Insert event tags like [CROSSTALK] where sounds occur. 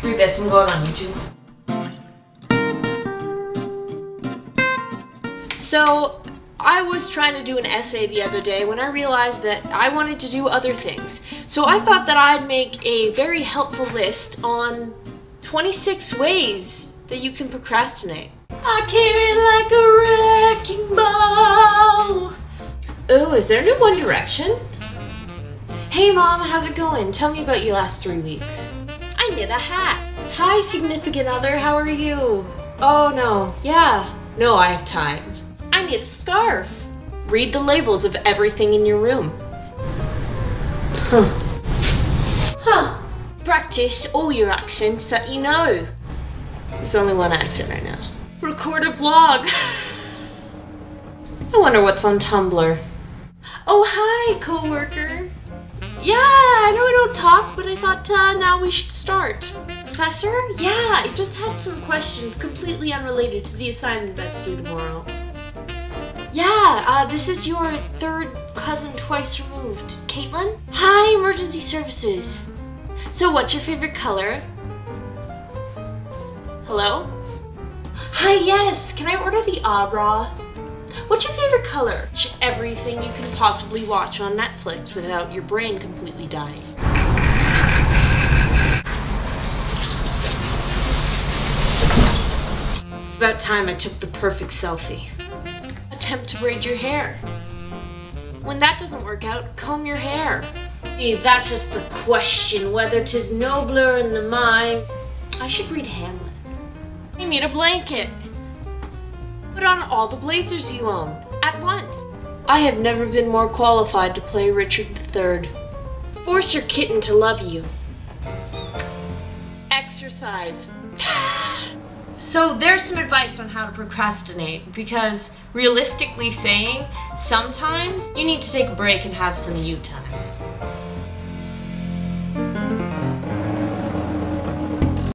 Screw this, I'm going on YouTube. So, I was trying to do an essay the other day when I realized that I wanted to do other things. So I thought that I'd make a very helpful list on 26 ways that you can procrastinate. I came in like a wrecking ball. Oh, is there new One Direction? Hey mom, how's it going? Tell me about your last three weeks. I knit a hat. Hi, significant other, how are you? Oh no, yeah. No, I have time. I need a scarf. Read the labels of everything in your room. Huh. Huh. Practice all your accents that you know. There's only one accent right now. Record a vlog. [LAUGHS] I wonder what's on Tumblr. Oh, hi, coworker. Yeah, I know we don't talk, but I thought uh, now we should start. Professor? Yeah, I just had some questions completely unrelated to the assignment that's due tomorrow. Yeah, uh, this is your third cousin twice removed. Caitlin? Hi, emergency services. So, what's your favorite color? Hello? Hi, yes. Can I order the Abra? What's your favorite color? Watch Everything you can possibly watch on Netflix without your brain completely dying. It's about time I took the perfect selfie. Attempt to braid your hair. When that doesn't work out, comb your hair. That's just the question whether 'tis nobler in the mind. I should read Hamlet. I need a blanket. On all the blazers you own at once. I have never been more qualified to play Richard III. Force your kitten to love you. Exercise. [SIGHS] So there's some advice on how to procrastinate because realistically saying, sometimes you need to take a break and have some you time.